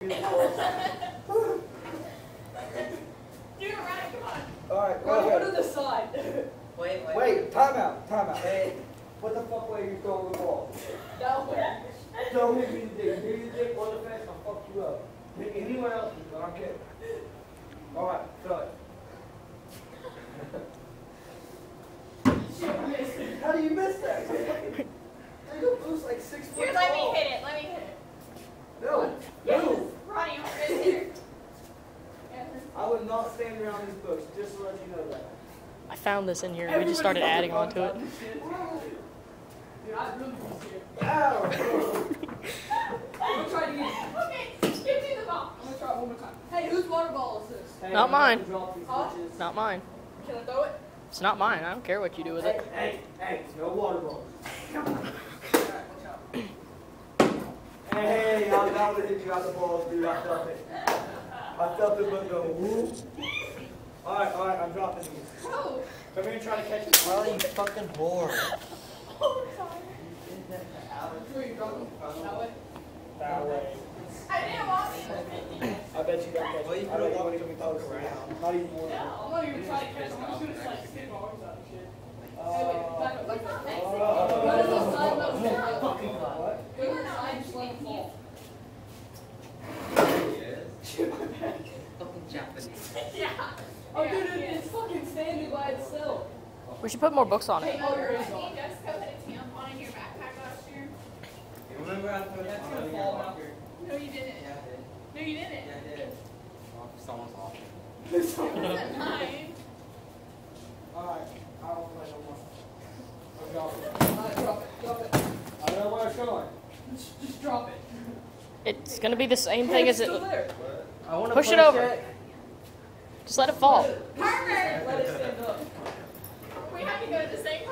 Do it right, come on. Alright, Go go to the side. Wait, wait. Wait, time out, time out. Hey, what the fuck way you throwing the ball? That way. Don't hit me in the dick. Hit me in the dick or the face, I'll fuck you up. Hit anywhere else, I don't care. Alright, throw it. Shit, missed it. How do you miss that? Dude, Boo's like six foot Here, let me hit it, let me hit it. No, Yes, no. Ronnie, I'm a good hitter. Yeah. I would not stand books, just to let you know that. I found this in here. We just started adding on to it. Dude, I'd really be scared. Ow! I'm gonna try it again. Okay, give me the ball. I'm gonna try it one more time. Hey, whose water ball is this? Hey, Not mine. to drop these Huh? Not mine. Can I throw it? It's not mine. I don't care what you do with Hey, it. hey, hey, no water balls. Alright, watch out. Hey, I was about to hit you out the balls, dude. I felt it. I felt it, but go whoop. Alright, alright, I'm dropping these. Oh, Come here and try to catch it. Riley, you fucking whore. oh, sorry. Where you dropping? That way? That way. I didn't want to. I bet you don't catch Well, you it. I could've bet walked you me don't close around. Not even one. I'm not even trying to catch him. I'm just gonna like stick my arms out and shit. Hey, wait, back up, back up. Go to the side, let him fall. Fucking what? Go to the side, just let him fall. Fucking Japanese. Yeah. Oh, dude, it- it's fucking standing by itself. We should put more books on Hey, it. oh, you're Me in. and Jessica put a tampon in your backpack last year. Remember I put Yeah, it it's on gonna your fall locker? No, you didn't. Yeah, I did. No, you didn't. Yeah, I did. Someone's off. It wasn't mine. Alright, I don't play no more. I'm dropping it. Alright, drop it, drop it. I don't know where it's going. Just, just drop it. It's gonna be the same Hey, thing it's as it. still there. I want to Push it over. Just let it fall. Harvard! Let it stand up. We have to go to the same